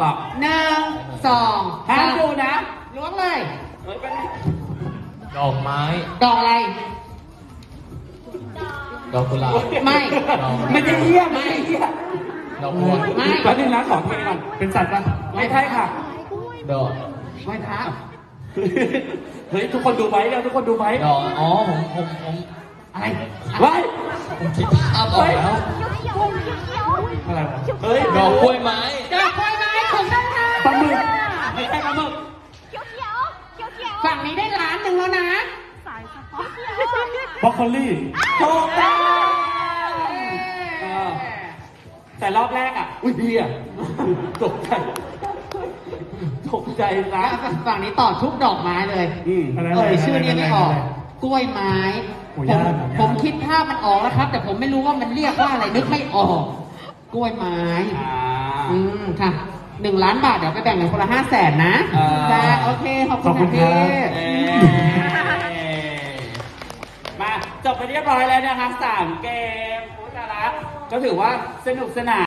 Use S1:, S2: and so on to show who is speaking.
S1: หรอก
S2: หนึ่งสอง
S1: ห้ามดูนะ
S2: ล้วงเลย
S1: เฮ้ยเป็นไง
S3: ดอกไม้
S2: ดอกอะไร
S3: ดอกกุหลาบ
S2: ไม่
S1: ไม่ใช่เหี้ยไม่ใช่เหี้ย
S3: ดอกบัว
S2: ไม่
S1: แป๊บนึงนะขอเทก่อนเป็นสัตว์ปะไม่ใช่ค่ะ
S3: ดอก
S2: ไหว้พระ
S1: เฮ้ยทุกคนดูไว้แล้วทุกคนดูไว้
S3: ดอกอ๋อผมผมผม
S2: อะไร
S1: ไว้
S3: ผมคิดภาพออกแล้ว
S1: อะไรวะเฮ้ย
S3: ดอกกล้วยไม้
S2: ดอกกล้วยไม้ งนี้ได้ล้านหนึ่งแล้วนะ
S1: บรอกโคลี่ถูกต้องเออแต่รอบแรกอะ อุ้ยเฮียตกใจ ตกใจนะ
S2: ฝั่งนี้ต่อทุกดอกไม้เลย
S1: อืม
S2: เอ่ยชื่อนี้ไม่ออกกล้วยไม้
S1: โอ้
S2: ผม
S1: ยากอะ
S2: ผมคิดภาพมันออกแล้วครับ แต่ผมไม่รู้ว่ามันเรียกว่าอะไรนึกไม่ออก กล้วยไม้
S1: อ่า
S2: อืมค่ะ หนึ่งล้านบาทเดี๋ยวไปแบ่งกันคนละห้าแสนนะ
S1: อ่า
S2: จ้าโอเค ขอบคุณ
S1: ขอบคุ
S2: ค่ะ
S1: ณ
S2: พี่
S1: ครับเอ่อมาจบไปเรียบร้อยแล้วนะคะสามเกมพุทธรักก็ถือว่าสนุกสนาน